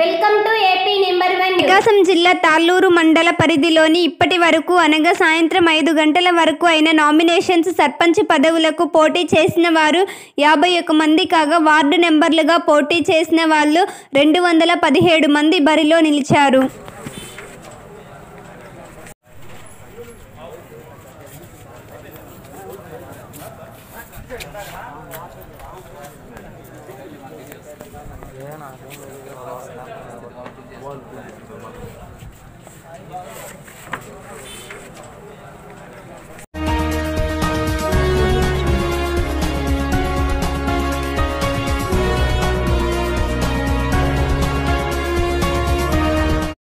Welcome to AP number one Prakasam Talluru Talluru మండల పరిధిలోని ఇప్పటి వరకు అనగా సాయంత్రం ఐదు గంటల వరకు అయిన నామినేషన్స్ సర్పంచ్ పదవులకు పోటీ చేసిన వారు యాభై ఒక మంది కాగా వార్డు నెంబర్లుగా పోటీ చేసిన వాళ్ళు రెండు వందల పదిహేడు మంది బరిలో నిలిచారు. ఏనా ありがとうございます。